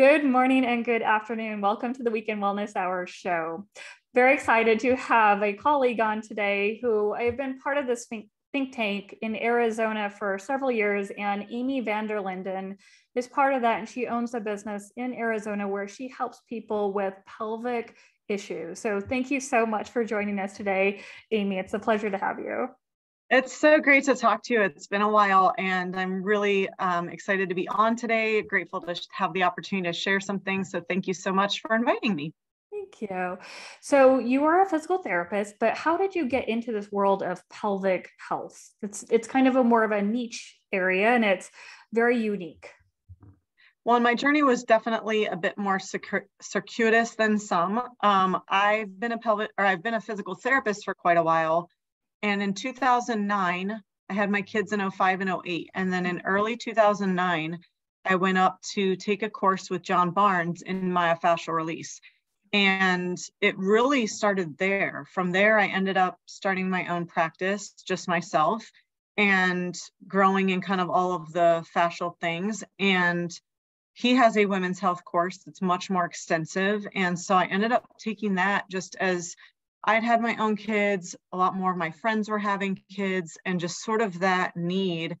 Good morning and good afternoon. Welcome to the Weekend Wellness Hour show. Very excited to have a colleague on today who I've been part of this think tank in Arizona for several years, and Amy Vander Linden is part of that. And she owns a business in Arizona where she helps people with pelvic issues. So thank you so much for joining us today, Amy. It's a pleasure to have you. It's so great to talk to you. It's been a while, and I'm really um, excited to be on today. Grateful to have the opportunity to share some things. So, thank you so much for inviting me. Thank you. So, you are a physical therapist, but how did you get into this world of pelvic health? It's it's kind of a more of a niche area, and it's very unique. Well, my journey was definitely a bit more circuitous than some. Um, I've been a pelvic, or I've been a physical therapist for quite a while and in 2009, I had my kids in 05 and 08. And then in early 2009, I went up to take a course with John Barnes in myofascial release. And it really started there. From there, I ended up starting my own practice, just myself, and growing in kind of all of the fascial things. And he has a women's health course that's much more extensive. And so I ended up taking that just as I'd had my own kids, a lot more of my friends were having kids, and just sort of that need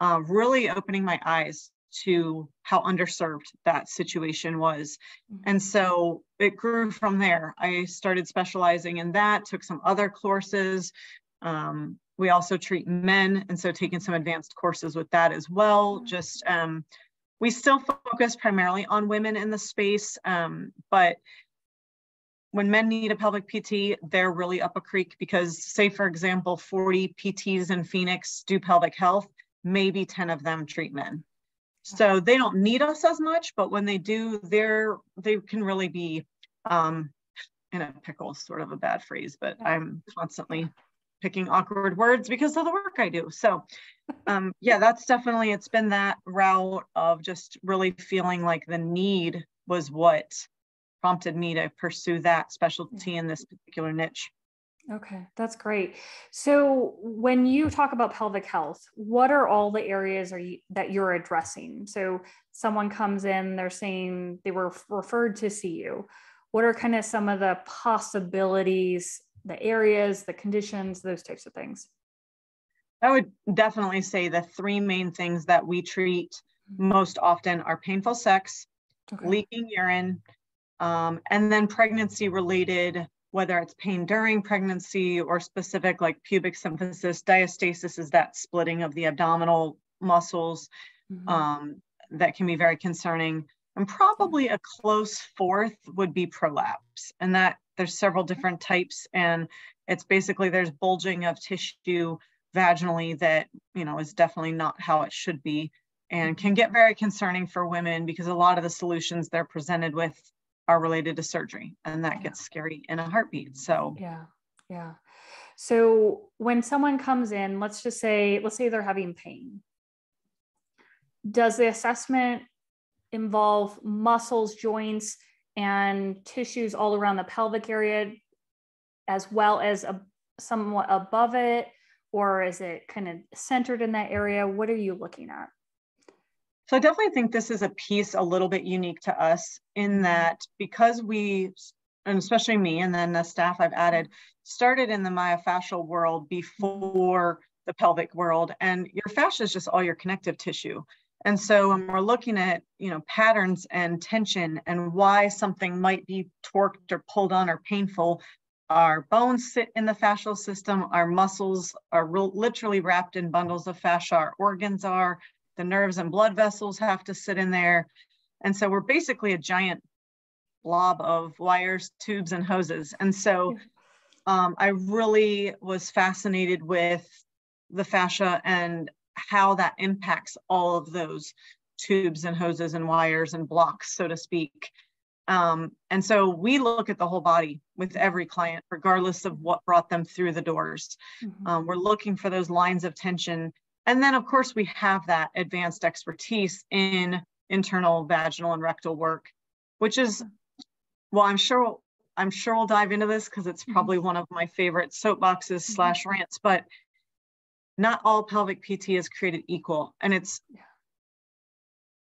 uh, really opening my eyes to how underserved that situation was. Mm-hmm. And so it grew from there. I started specializing in that, took some other courses. Um, we also treat men, and so taking some advanced courses with that as well. Mm-hmm. Just um, we still focus primarily on women in the space, um, but when men need a pelvic PT, they're really up a creek because, say, for example, 40 PTs in Phoenix do pelvic health, maybe 10 of them treat men. So they don't need us as much, but when they do, they're they can really be um, in a pickle, sort of a bad phrase, but I'm constantly picking awkward words because of the work I do. So um, yeah, that's definitely it's been that route of just really feeling like the need was what prompted me to pursue that specialty in this particular niche. Okay, that's great. So, when you talk about pelvic health, what are all the areas are you, that you're addressing? So, someone comes in, they're saying they were referred to see you. What are kind of some of the possibilities, the areas, the conditions, those types of things? I would definitely say the three main things that we treat mm-hmm. most often are painful sex, okay. leaking urine, um, and then pregnancy related, whether it's pain during pregnancy or specific like pubic symphysis, diastasis is that splitting of the abdominal muscles mm-hmm. um, that can be very concerning. And probably a close fourth would be prolapse. And that there's several different types. And it's basically there's bulging of tissue vaginally that, you know, is definitely not how it should be and can get very concerning for women because a lot of the solutions they're presented with are related to surgery and that gets scary in a heartbeat so yeah yeah. So when someone comes in let's just say let's say they're having pain. Does the assessment involve muscles joints and tissues all around the pelvic area as well as a, somewhat above it or is it kind of centered in that area? What are you looking at so I definitely think this is a piece a little bit unique to us in mm-hmm. that because we, and especially me, and then the staff I've added, started in the myofascial world before the pelvic world, and your fascia is just all your connective tissue. And so when we're looking at, you know, patterns and tension and why something might be torqued or pulled on or painful, our bones sit in the fascial system, our muscles are literally wrapped in bundles of fascia, our organs are, the nerves and blood vessels have to sit in there. And so we're basically a giant blob of wires, tubes, and hoses. And so um, I really was fascinated with the fascia and how that impacts all of those tubes and hoses and wires and blocks, so to speak. Um, and so we look at the whole body with every client, regardless of what brought them through the doors. Mm-hmm. Um, we're looking for those lines of tension and then, of course, we have that advanced expertise in internal vaginal and rectal work, which is, well, I'm sure I'm sure we'll dive into this because it's mm-hmm. probably one of my favorite soapboxes mm-hmm. slash rants. But not all pelvic PT is created equal, and it's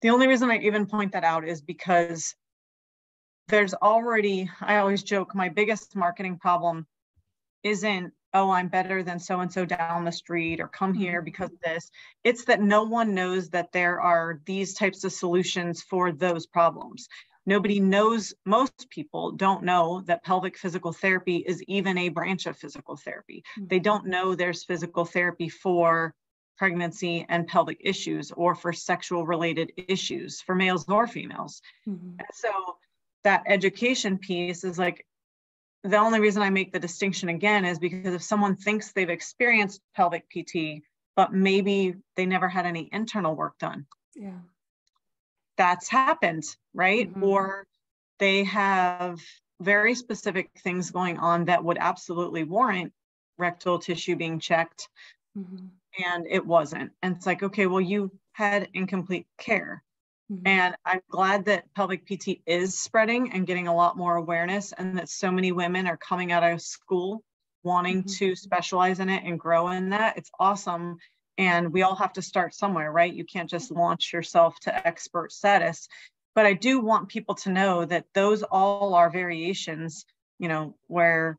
The only reason I even point that out is because there's already, I always joke, my biggest marketing problem isn't, oh, I'm better than so and so down the street or come here mm-hmm. because of this. It's that no one knows that there are these types of solutions for those problems. Nobody knows, most people don't know that pelvic physical therapy is even a branch of physical therapy. Mm-hmm. They don't know there's physical therapy for pregnancy and pelvic issues or for sexual related issues for males or females. Mm-hmm. so that education piece is like the only reason I make the distinction again is because if someone thinks they've experienced pelvic PT, but maybe they never had any internal work done. Yeah. That's happened, right? Mm-hmm. Or they have very specific things going on that would absolutely warrant rectal tissue being checked. Mm-hmm. And it wasn't. And it's like, okay, well, you had incomplete care. Mm-hmm. And I'm glad that pelvic PT is spreading and getting a lot more awareness, and that so many women are coming out of school wanting mm-hmm. to specialize in it and grow in that. It's awesome. And we all have to start somewhere, right? You can't just launch yourself to expert status. But I do want people to know that those all are variations, you know, where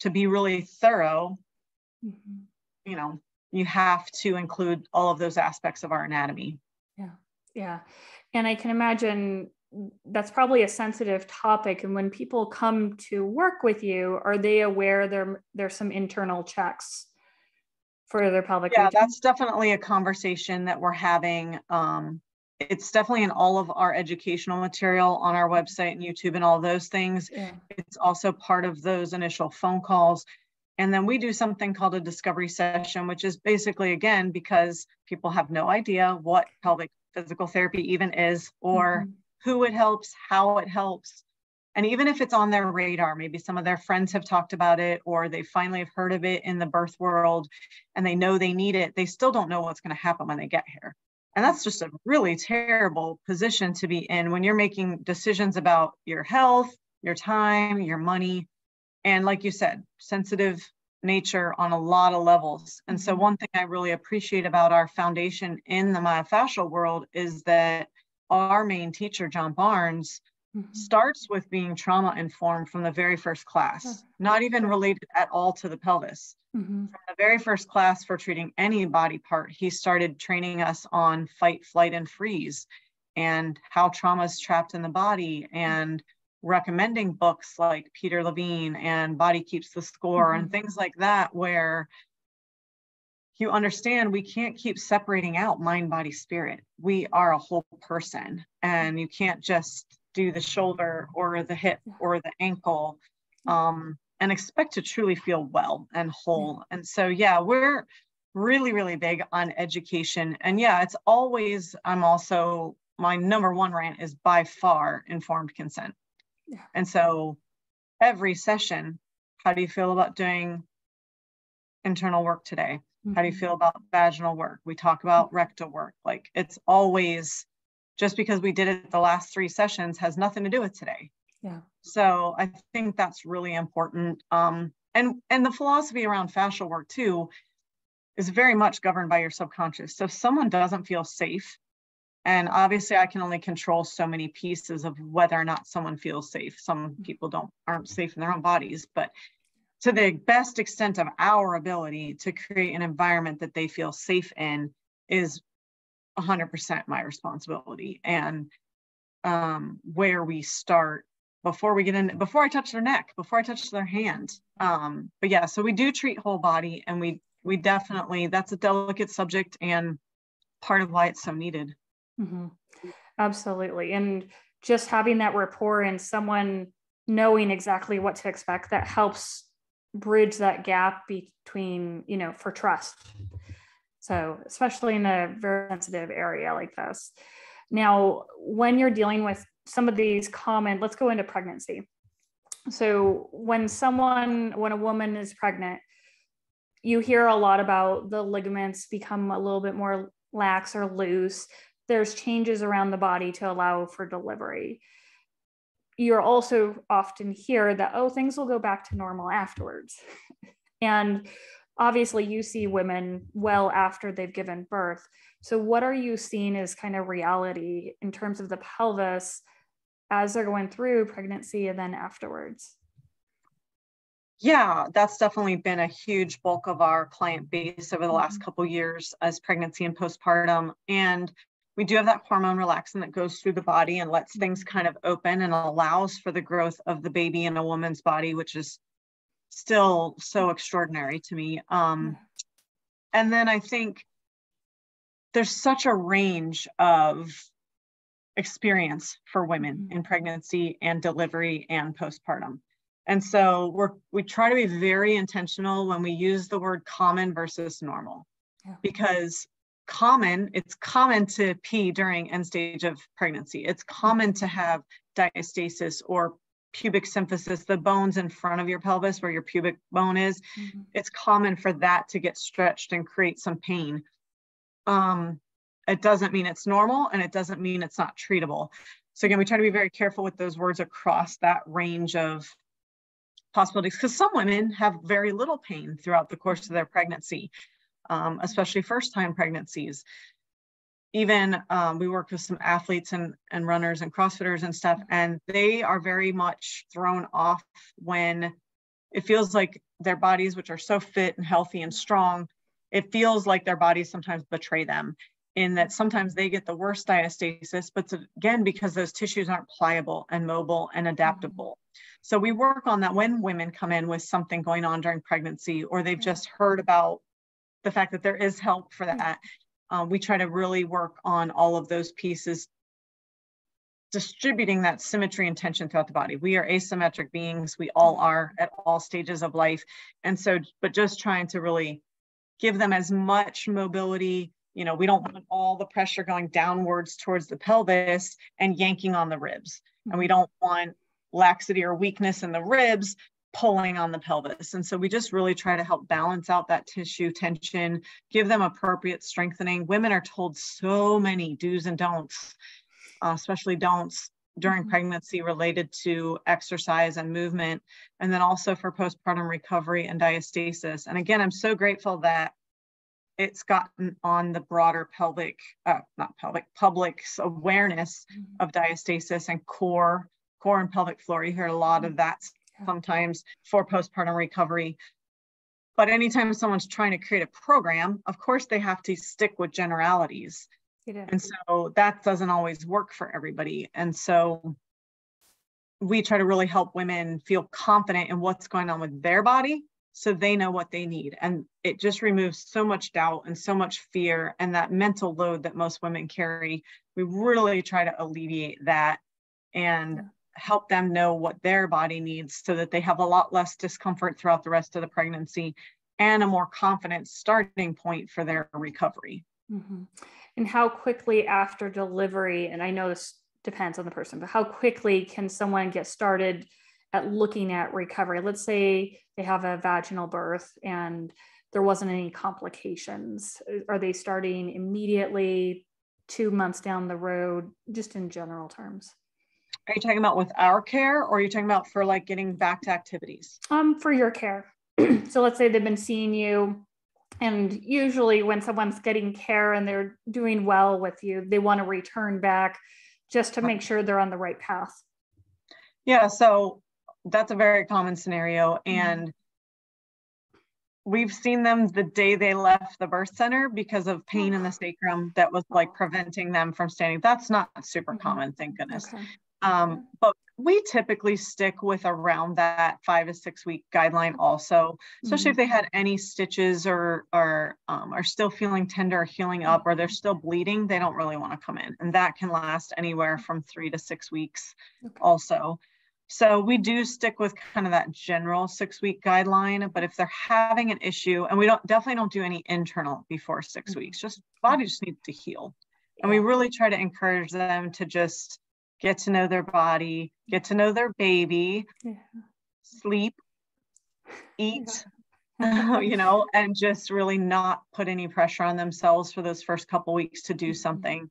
to be really thorough, mm-hmm. you know, you have to include all of those aspects of our anatomy. Yeah. And I can imagine that's probably a sensitive topic. And when people come to work with you, are they aware there there's some internal checks for their pelvic? Yeah, region? that's definitely a conversation that we're having. Um, it's definitely in all of our educational material on our website and YouTube and all those things. Yeah. It's also part of those initial phone calls. And then we do something called a discovery session, which is basically, again, because people have no idea what pelvic physical therapy even is, or mm-hmm. who it helps, how it helps. And even if it's on their radar, maybe some of their friends have talked about it, or they finally have heard of it in the birth world and they know they need it, they still don't know what's going to happen when they get here. And that's just a really terrible position to be in when you're making decisions about your health, your time, your money. And like you said, sensitive nature on a lot of levels. And so, mm-hmm. one thing I really appreciate about our foundation in the myofascial world is that our main teacher, John Barnes, mm-hmm. starts with being trauma informed from the very first class, not even related at all to the pelvis. Mm-hmm. From the very first class for treating any body part, he started training us on fight, flight, and freeze and how trauma is trapped in the body and recommending books like Peter Levine and Body Keeps the Score mm-hmm. and things like that, where you understand we can't keep separating out mind, body, spirit. We are a whole person, and you can't just do the shoulder or the hip or the ankle um, and expect to truly feel well and whole. And so, yeah, we're really, really big on education. And yeah, it's always, I'm also, my number one rant is by far informed consent. Yeah. And so every session, how do you feel about doing internal work today? Mm-hmm. How do you mm-hmm. feel about vaginal work? We talk about rectal work. Like it's always just because we did it the last three sessions has nothing to do with today. Yeah. So I think that's really important. Um, and and the philosophy around fascial work too is very much governed by your subconscious. So if someone doesn't feel safe and obviously I can only control so many pieces of whether or not someone feels safe. Some people don't aren't safe in their own bodies, but to the best extent of our ability to create an environment that they feel safe in is 100% my responsibility and um, where we start before we get in before i touch their neck before i touch their hand um, but yeah so we do treat whole body and we we definitely that's a delicate subject and part of why it's so needed Mm-hmm. Absolutely. And just having that rapport and someone knowing exactly what to expect that helps bridge that gap between, you know, for trust. So, especially in a very sensitive area like this. Now, when you're dealing with some of these common, let's go into pregnancy. So, when someone, when a woman is pregnant, you hear a lot about the ligaments become a little bit more lax or loose there's changes around the body to allow for delivery. You're also often hear that, oh, things will go back to normal afterwards. and obviously you see women well after they've given birth. So, what are you seeing as kind of reality in terms of the pelvis as they're going through pregnancy and then afterwards? Yeah, that's definitely been a huge bulk of our client base over the last mm-hmm. couple years as pregnancy and postpartum. And we do have that hormone relaxin that goes through the body and lets things kind of open and allows for the growth of the baby in a woman's body, which is still so extraordinary to me. Um, and then I think there's such a range of experience for women in pregnancy and delivery and postpartum. And so we're we try to be very intentional when we use the word common versus normal. Yeah. Because common, it's common to pee during end stage of pregnancy. It's common to have diastasis or pubic symphysis, the bones in front of your pelvis where your pubic bone is. Mm-hmm. It's common for that to get stretched and create some pain. Um, it doesn't mean it's normal and it doesn't mean it's not treatable. So again, we try to be very careful with those words across that range of possibilities because some women have very little pain throughout the course of their pregnancy, um, especially first time pregnancies. Even um, we work with some athletes and, and runners and CrossFitters and stuff, and they are very much thrown off when it feels like their bodies, which are so fit and healthy and strong, it feels like their bodies sometimes betray them in that sometimes they get the worst diastasis, but again, because those tissues aren't pliable and mobile and adaptable. So we work on that when women come in with something going on during pregnancy, or they've just heard about the fact that there is help for that. Um, we try to really work on all of those pieces, distributing that symmetry and tension throughout the body. We are asymmetric beings. We all are at all stages of life. And so, but just trying to really give them as much mobility you know, we don't want all the pressure going downwards towards the pelvis and yanking on the ribs. And we mm-hmm. don't want laxity or weakness in the ribs pulling on the pelvis. And so we just really try to help balance out that tissue tension, give them appropriate strengthening. Women are told so many do's and don'ts, uh, especially don'ts during mm-hmm. pregnancy related to exercise and movement, and then also for postpartum recovery and diastasis. And again, I'm so grateful that it's gotten on the broader pelvic, uh, not pelvic, public's awareness mm-hmm. of diastasis and core, core and pelvic floor. You hear a lot of mm-hmm. that sometimes for postpartum recovery. But anytime someone's trying to create a program, of course they have to stick with generalities. And so that doesn't always work for everybody. And so we try to really help women feel confident in what's going on with their body so they know what they need. And it just removes so much doubt and so much fear and that mental load that most women carry. We really try to alleviate that and help them know what their body needs so that they have a lot less discomfort throughout the rest of the pregnancy and a more confident starting point for their recovery. Mm-hmm. And how quickly after delivery, and I know this depends on the person, but how quickly can someone get started at looking at recovery. Let's say they have a vaginal birth and there wasn't any complications. Are they starting immediately, two months down the road, just in general terms? Are you talking about with our care or are you talking about for like getting back to activities? Um, for your care. so let's say they've been seeing you and usually when someone's getting care and they're doing well with you, they want to return back just to make sure they're on the right path. Yeah, so that's a very common scenario. Mm-hmm. And we've seen them the day they left the birth center because of pain in the sacrum that was like preventing them from standing. That's not super mm-hmm. common, thank goodness. Okay. Um, but we typically stick with around that five to six week guideline also, especially mm-hmm. if they had any stitches or, or um, are still feeling tender or healing up or they're still bleeding, they don't really want to come in. And that can last anywhere from three to six weeks okay. also. So we do stick with kind of that general six week guideline, but if they're having an issue, and we don't definitely don't do any internal before 6 mm-hmm. weeks, just body just needs to heal. And we really try to encourage them to just get to know their body, get to know their baby, yeah. sleep, eat, yeah. you know, and just really not put any pressure on themselves for those first couple weeks to do mm-hmm. something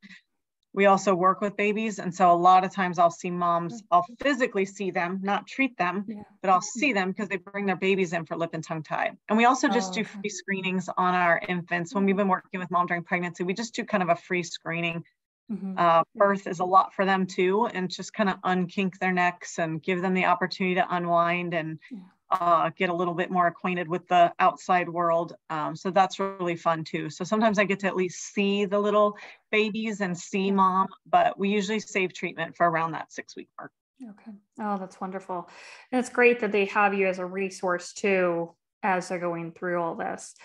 we also work with babies. And so a lot of times I'll see moms, mm. I'll physically see them, not treat them, yeah. but I'll see them because they bring their babies in for lip and tongue tie. And we also just oh, do free screenings on our infants. When we've been working with mom during pregnancy, we just do kind of a free screening. Mm-hmm. Uh, birth is a lot for them too, and just kind of unkink their necks and give them the opportunity to unwind and yeah uh, get a little bit more acquainted with the outside world. Um, so that's really fun too. So sometimes I get to at least see the little babies and see mom, but we usually save treatment for around that six week mark. Okay. Oh, that's wonderful. And it's great that they have you as a resource too as they're going through all this.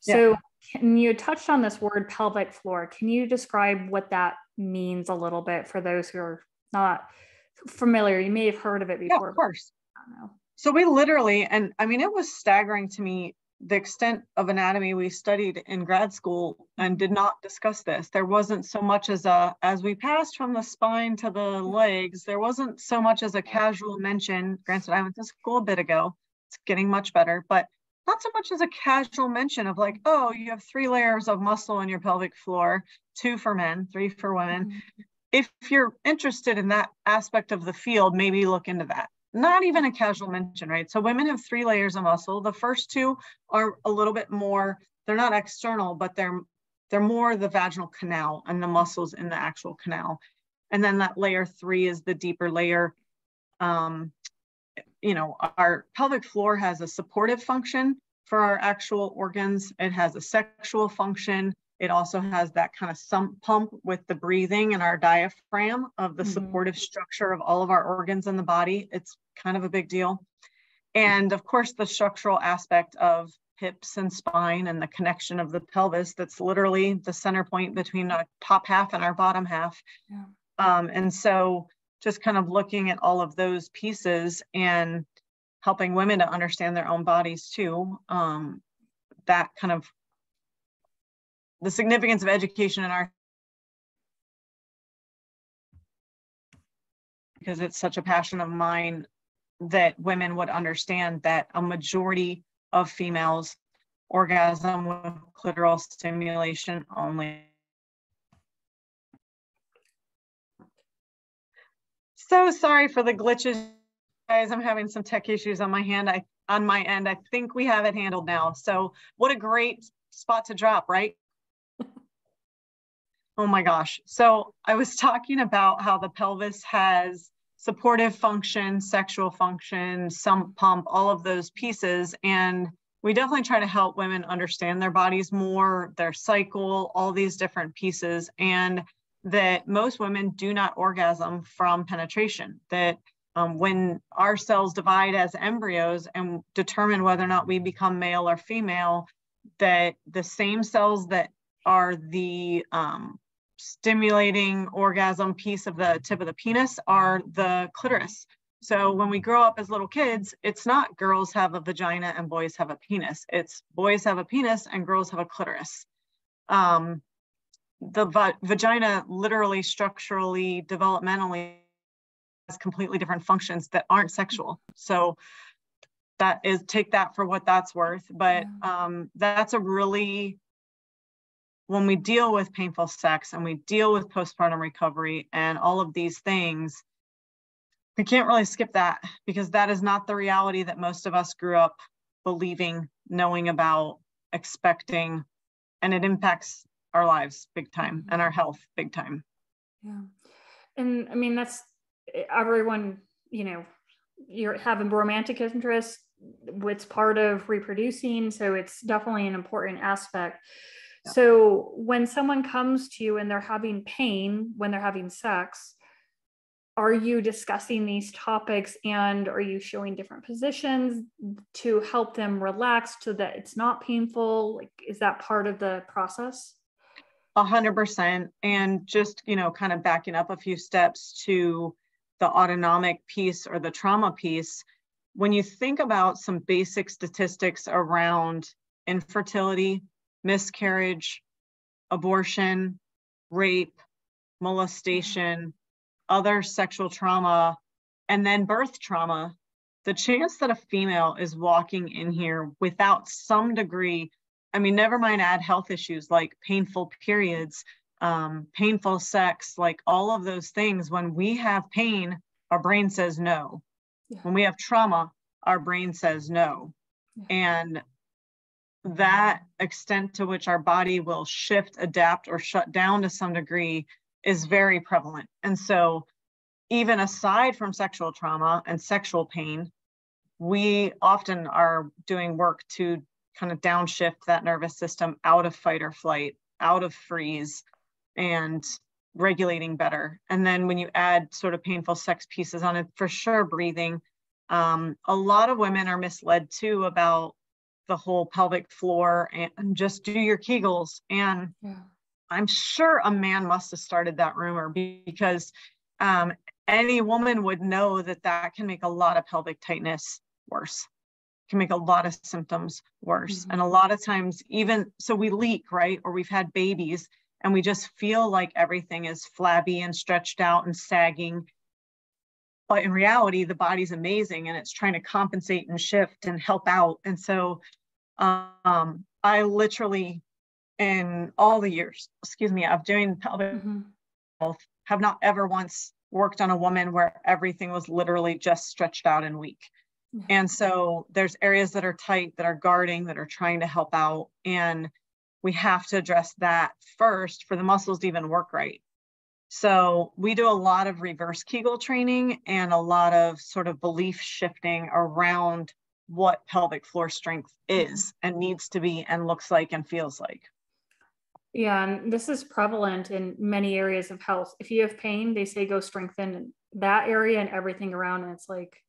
So yeah. Can you touched on this word pelvic floor? Can you describe what that means a little bit for those who are not familiar? You may have heard of it before. Yeah, of course. So we literally, and I mean, it was staggering to me the extent of anatomy we studied in grad school and did not discuss this. There wasn't so much as a, as we passed from the spine to the legs, there wasn't so much as a casual mention. Granted, I went to school a bit ago, it's getting much better, but not so much as a casual mention of like, oh, you have three layers of muscle in your pelvic floor, two for men, three for women. Mm-hmm. If you're interested in that aspect of the field, maybe look into that not even a casual mention, right? So women have three layers of muscle. The first two are a little bit more, they're not external, but they're they're more the vaginal canal and the muscles in the actual canal. And then that layer three is the deeper layer. Um, you know, our pelvic floor has a supportive function for our actual organs. It has a sexual function. It also has that kind of sump pump with the breathing and our diaphragm of the mm-hmm. supportive structure of all of our organs in the body. It's kind of a big deal. And of course, the structural aspect of hips and spine and the connection of the pelvis that's literally the center point between our top half and our bottom half. Yeah. Um, and so just kind of looking at all of those pieces and helping women to understand their own bodies too. Um, that kind of the significance of education in our because it's such a passion of mine that women would understand that a majority of females orgasm with clitoral stimulation only. So sorry for the glitches, guys. I'm having some tech issues on my hand. I on my end. I think we have it handled now. So what a great spot to drop, right? oh my gosh. So I was talking about how the pelvis has supportive function, sexual function, sump pump, all of those pieces. And we definitely try to help women understand their bodies more, their cycle, all these different pieces, and that most women do not orgasm from penetration. That um, when our cells divide as embryos and determine whether or not we become male or female, that the same cells that are the um, stimulating orgasm piece of the tip of the penis are the clitoris. So when we grow up as little kids, it's not girls have a vagina and boys have a penis. It's boys have a penis and girls have a clitoris. Um, the va- vagina literally, structurally, developmentally has completely different functions that aren't sexual. So that is take that for what that's worth. But um, that's a really when we deal with painful sex and we deal with postpartum recovery and all of these things, we can't really skip that because that is not the reality that most of us grew up believing, knowing about, expecting, and it impacts our lives big time and our mm-hmm. health big time. Yeah. And I mean, that's everyone, you know, you're having romantic interest, it's part of reproducing. So it's definitely an important aspect. So when someone comes to you and they're having pain when they're having sex, are you discussing these topics and are you showing different positions to help them relax so that it's not painful? Like, is that part of the process? A hundred percent. And just, you know, kind of backing up a few steps to the autonomic piece or the trauma piece, when you think about some basic statistics around infertility, miscarriage, abortion, rape, molestation, other sexual trauma, and then birth trauma, the chance that a female is walking in here without some degree, I mean, never mind add health issues like painful periods, um, painful sex, like all of those things. When we have pain, our brain says no. Yeah. When we have trauma, our brain says no. Yeah. And that extent to which our body will shift, adapt, or shut down to some degree is very prevalent. And so, even aside from sexual trauma and sexual pain, we often are doing work to kind of downshift that nervous system out of fight or flight, out of freeze, and regulating better. And then when you add sort of painful sex pieces on it, for sure, breathing. Um, a lot of women are misled too about the whole pelvic floor and just do your Kegels. And yeah. I'm sure a man must have started that rumor because um, any woman would know that that can make a lot of pelvic tightness worse can make a lot of symptoms worse. Mm-hmm. and a lot of times even so we leak right? Or we've had babies and we just feel like everything is flabby and stretched out and sagging. But in reality the body's amazing and it's trying to compensate and shift and help out. And so um, i literally in all the years excuse me of doing pelvic mm-hmm. health have not ever once worked on a woman where everything was literally just stretched out and weak and so there's areas that are tight that are guarding that are trying to help out and we have to address that first for the muscles to even work right. So we do a lot of reverse kegel training and a lot of sort of belief shifting around what pelvic floor strength is mm-hmm. and needs to be and looks like and feels like. Yeah and this is prevalent in many areas of health. If you have pain they say go strengthen that area and everything around and it's like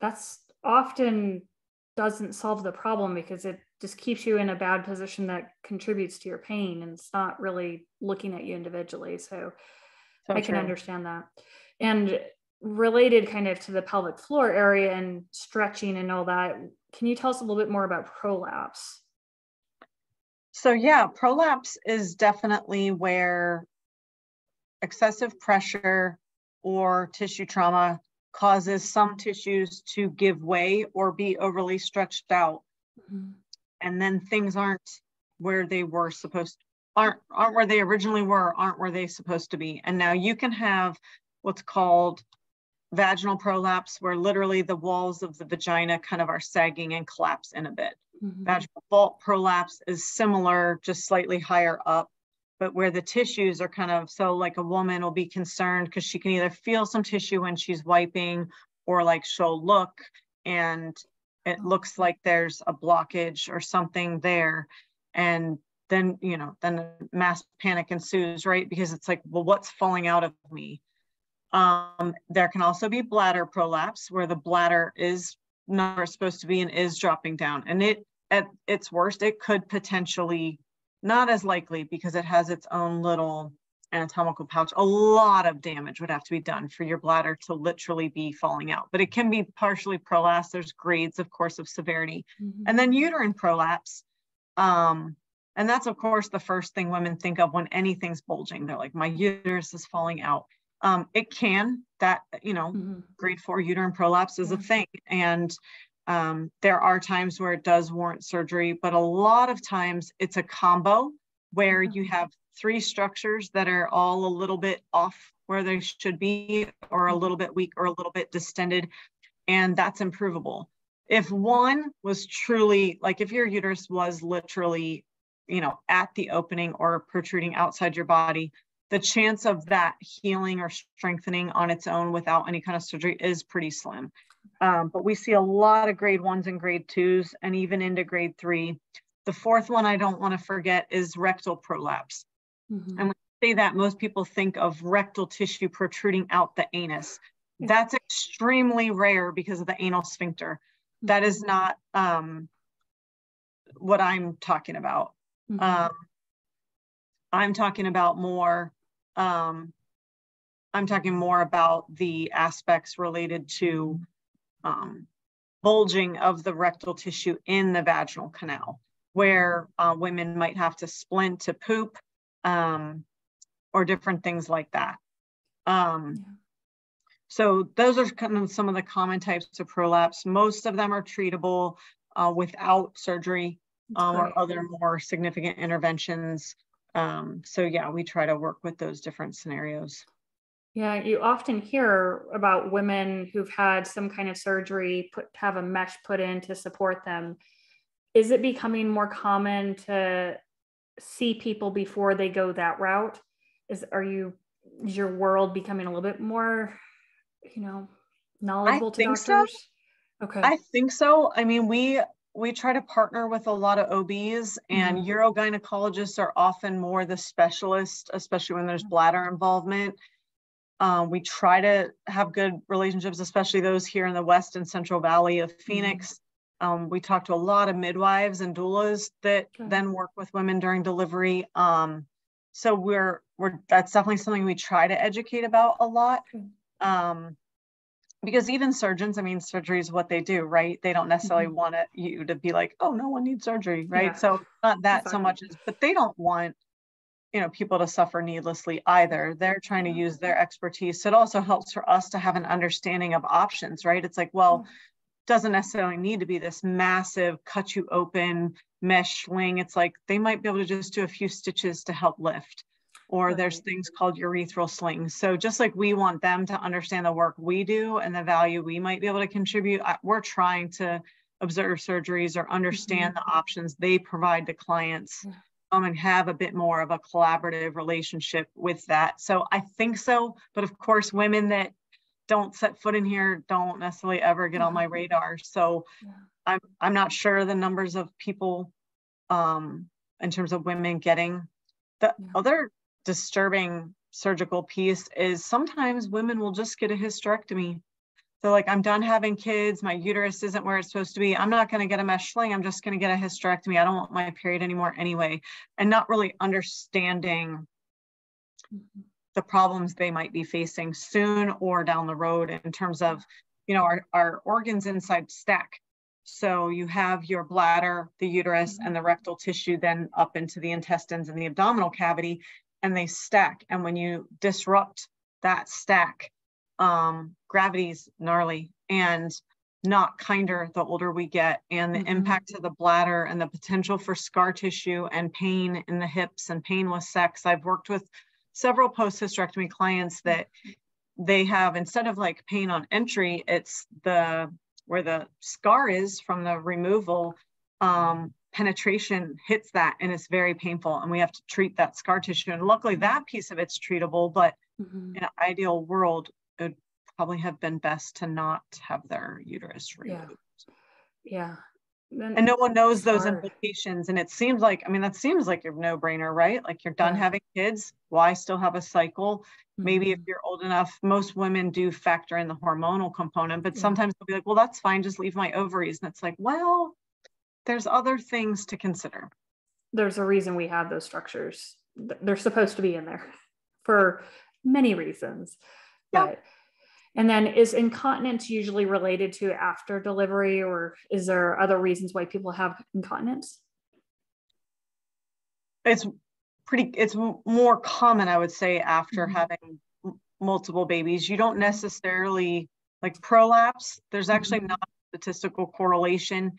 that's often doesn't solve the problem because it just keeps you in a bad position that contributes to your pain and it's not really looking at you individually. So, so i can understand that. And related kind of to the pelvic floor area and stretching and all that can you tell us a little bit more about prolapse? So yeah prolapse is definitely where excessive pressure or tissue trauma causes some tissues to give way or be overly stretched out. Mm-hmm. And then things aren't where they were supposed to, aren't aren't where they originally were, aren't where they supposed to be. And now you can have what's called vaginal prolapse, where literally the walls of the vagina kind of are sagging and collapse in a bit. Mm-hmm. Vaginal vault prolapse is similar, just slightly higher up but where the tissues are kind of so like a woman will be concerned because she can either feel some tissue when she's wiping or like she'll look and it looks like there's a blockage or something there. And then you know then mass panic ensues right? Because it's like well what's falling out of me? Um, there can also be bladder prolapse where the bladder is not supposed to be and is dropping down. And it at its worst it could potentially not as likely because it has its own little anatomical pouch. A lot of damage would have to be done for your bladder to literally be falling out, but it can be partially prolapse. There's grades, of course, of severity. Mm-hmm. And then uterine prolapse. Um, and that's, of course, the first thing women think of when anything's bulging. They're like, my uterus is falling out. Um, it can, that, you know, mm-hmm. grade four uterine prolapse is a thing. And um, there are times where it does warrant surgery, but a lot of times it's a combo where you have three structures that are all a little bit off where they should be, or a little bit weak, or a little bit distended, and that's improvable. If one was truly like if your uterus was literally, you know, at the opening or protruding outside your body, the chance of that healing or strengthening on its own without any kind of surgery is pretty slim. Um, but we see a lot of grade ones and grade twos and even into grade three. The fourth one I don't want to forget is rectal prolapse. Mm-hmm. And when we say that, most people think of rectal tissue protruding out the anus. That's extremely rare because of the anal sphincter. That is mm-hmm. not um, what I'm talking about. Mm-hmm. Um, I'm talking about more, um, I'm talking more about the aspects related to um, bulging of the rectal tissue in the vaginal canal, where uh, women might have to splint to poop um, or different things like that. Um, so those are kind of some of the common types of prolapse. Most of them are treatable uh, without surgery um, or other more significant interventions. Um, so yeah, we try to work with those different scenarios. Yeah, you often hear about women who've had some kind of surgery, put have a mesh put in to support them. Is it becoming more common to see people before they go that route? Is are you is your world becoming a little bit more, you know, knowledgeable I to doctors? So. Okay. I think so. I mean, we we try to partner with a lot of OBs and mm-hmm. urogynecologists are often more the specialist, especially when there's bladder involvement. Um, we try to have good relationships, especially those here in the West and Central Valley of mm-hmm. Phoenix. Mm-hmm. Um, we talk to a lot of midwives and doulas that okay. then work with women during delivery. Um, so we're we're that's definitely something we try to educate about a lot. Um, because even surgeons, I mean, surgery is what they do, right? They don't necessarily mm-hmm. want it, you to be like, oh, no one needs surgery, right? Yeah. So not that so much, as, but they don't want you know people to suffer needlessly either. They're trying to use their expertise. So it also helps for us to have an understanding of options right? It's like well mm. doesn't necessarily need to be this massive cut you open mesh sling it's like they might be able to just do a few stitches to help lift. Or there's things called urethral slings. So just like we want them to understand the work we do and the value we might be able to contribute we're trying to observe surgeries or understand mm-hmm. the options they provide to clients um, and have a bit more of a collaborative relationship with that. So I think so. But of course, women that don't set foot in here don't necessarily ever get on my radar. So yeah. I'm I'm not sure the numbers of people um, in terms of women getting the yeah. other disturbing surgical piece is sometimes women will just get a hysterectomy they're like, I'm done having kids. My uterus isn't where it's supposed to be. I'm not going to get a mesh sling. I'm just going to get a hysterectomy. I don't want my period anymore anyway. And not really understanding the problems they might be facing soon or down the road in terms of, you know, our, our organs inside stack. So you have your bladder, the uterus, and the mm-hmm. rectal tissue then up into the intestines and the abdominal cavity, and they stack. And when you disrupt that stack, um, gravity's gnarly and not kinder the older we get and the mm-hmm. impact to the bladder and the potential for scar tissue and pain in the hips and pain with sex i've worked with several post hysterectomy clients that they have instead of like pain on entry it's the where the scar is from the removal um, penetration hits that and it's very painful and we have to treat that scar tissue and luckily that piece of it's treatable but mm-hmm. in an ideal world it would probably have been best to not have their uterus removed. Yeah. yeah. and no one knows those hard. implications. And it seems like, I mean, that seems like a no brainer, right? Like you're done yeah. having kids. Why still have a cycle? Mm-hmm. Maybe if mm-hmm. you're old enough, most women do factor in the hormonal component, but yeah. sometimes they'll be like, well, that's fine. Just leave my ovaries. And it's like, well, there's other things to consider. There's a reason we have those structures. They're supposed to be in there for many reasons. Yeah. But and then is incontinence usually related to after delivery, or is there other reasons why people have incontinence? It's pretty, it's more common, I would say, after mm-hmm. having multiple babies. You don't necessarily like prolapse, there's actually mm-hmm. not statistical correlation.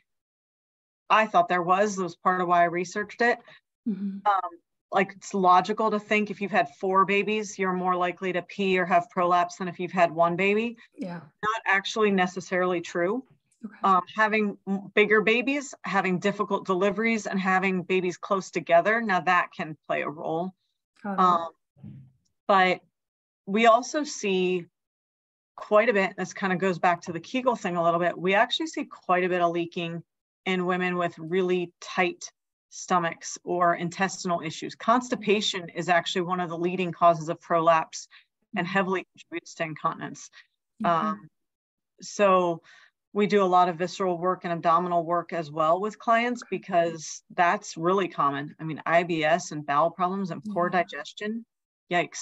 I thought there was, that was part of why I researched it. Mm-hmm. Um, like it's logical to think if you've had four babies, you're more likely to pee or have prolapse than if you've had one baby. Yeah. Not actually necessarily true. Okay. Um, having bigger babies, having difficult deliveries, and having babies close together, now that can play a role. Um, but we also see quite a bit, this kind of goes back to the Kegel thing a little bit. We actually see quite a bit of leaking in women with really tight stomachs or intestinal issues. Constipation is actually one of the leading causes of prolapse and heavily contributes to incontinence. Mm-hmm. Um, so we do a lot of visceral work and abdominal work as well with clients because that's really common. I mean, IBS and bowel problems and poor yeah. digestion, yikes.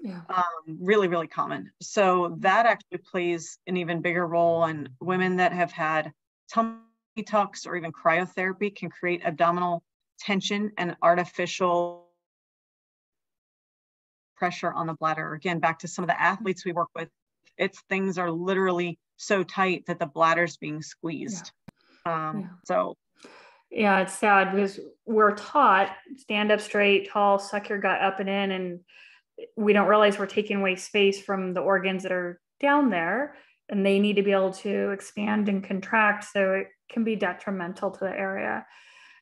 Yeah. Um, really, really common. So that actually plays an even bigger role in women that have had tummy tucks or even cryotherapy can create abdominal tension and artificial pressure on the bladder. Again, back to some of the athletes we work with, it's things are literally so tight that the bladder's being squeezed. Yeah. Um, yeah. So, Yeah, it's sad because we're taught stand up straight, tall, suck your gut up and in, and we don't realize we're taking away space from the organs that are down there and they need to be able to expand and contract so it can be detrimental to the area.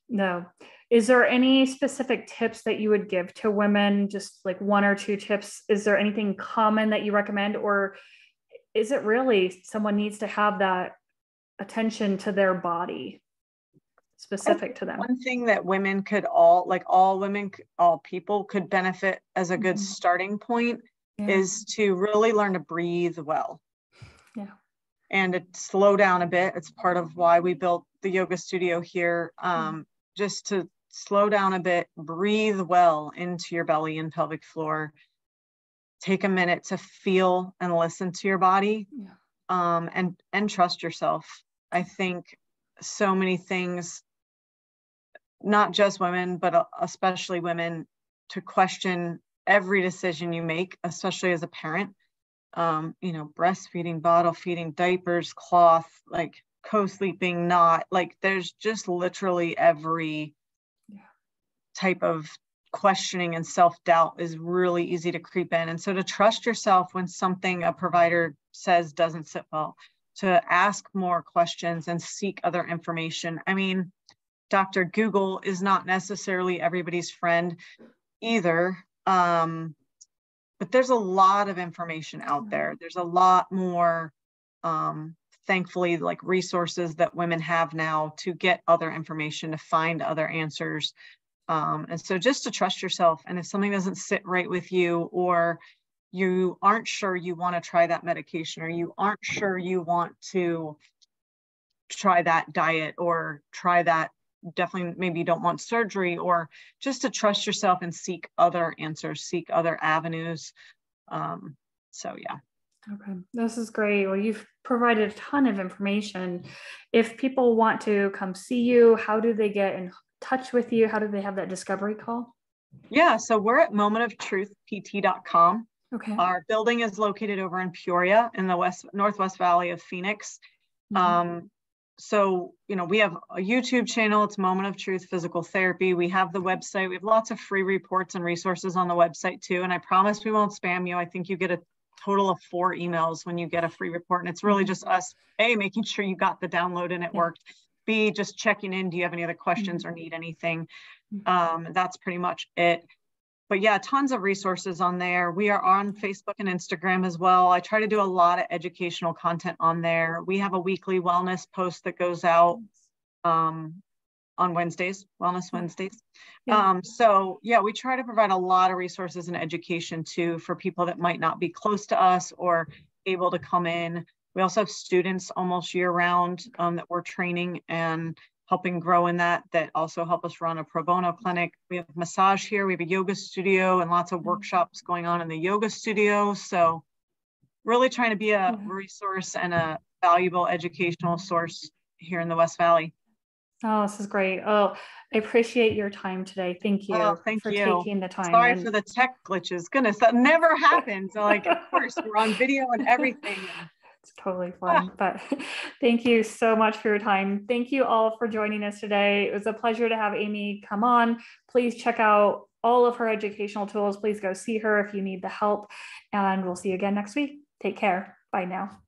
No. Is there any specific tips that you would give to women? Just like one or two tips. Is there anything common that you recommend or is it really someone needs to have that attention to their body specific to them? One thing that women could all like all women all people could benefit as a good mm-hmm. starting point yeah. is to really learn to breathe well. Yeah and to slow down a bit it's part of why we built the yoga studio here um, mm-hmm. just to slow down a bit breathe well into your belly and pelvic floor take a minute to feel and listen to your body yeah. um, and and trust yourself i think so many things not just women but uh, especially women to question every decision you make especially as a parent um, you know breastfeeding bottle feeding diapers cloth like co-sleeping not like there's just literally every type of questioning and self-doubt is really easy to creep in. And so to trust yourself when something a provider says doesn't sit well to ask more questions and seek other information. I mean dr google is not necessarily everybody's friend either. Um, but there's a lot of information out there there's a lot more um, thankfully like resources that women have now to get other information to find other answers um, and so just to trust yourself. And if something doesn't sit right with you, or you aren't sure you want to try that medication, or you aren't sure you want to try that diet or try that definitely maybe you don't want surgery or just to trust yourself and seek other answers seek other avenues um, so yeah okay this is great well you've provided a ton of information if people want to come see you how do they get in touch with you? How do they have that discovery call? Yeah, so we're at momentofTruthpt.com. Okay. Our building is located over in Peoria in the west northwest valley of Phoenix. Mm-hmm. Um, so you know we have a youtube channel it's moment of truth physical therapy we have the website we have lots of free reports and resources on the website too and i promise we won't spam you i think you get a total of four emails when you get a free report and it's really mm-hmm. just us a making sure you got the download and it worked B, just checking in. Do you have any other questions mm-hmm. or need anything? Mm-hmm. Um, that's pretty much it. But yeah, tons of resources on there. We are on Facebook and Instagram as well. I try to do a lot of educational content on there. We have a weekly wellness post that goes out um, on Wednesdays, Wellness Wednesdays. Yeah. Um, so yeah, we try to provide a lot of resources and education too for people that might not be close to us or able to come in. We also have students almost year round um, that we're training and helping grow in that, that also help us run a pro bono clinic. We have massage here, we have a yoga studio and lots of mm-hmm. workshops going on in the yoga studio. So really trying to be a mm-hmm. resource and a valuable educational source here in the West Valley. Oh, this is great. Oh, I appreciate your time today. Thank you oh, thank for you. taking the time. Sorry and... for the tech glitches. Goodness, that never happens. Like, of course, we're on video and everything it's totally ah. fine. But thank you so much for your time. Thank you all for joining us today. It was a pleasure to have Amy come on. Please check out all of her educational tools. Please go see her if you need the help. And we'll see you again next week. Take care. Bye now.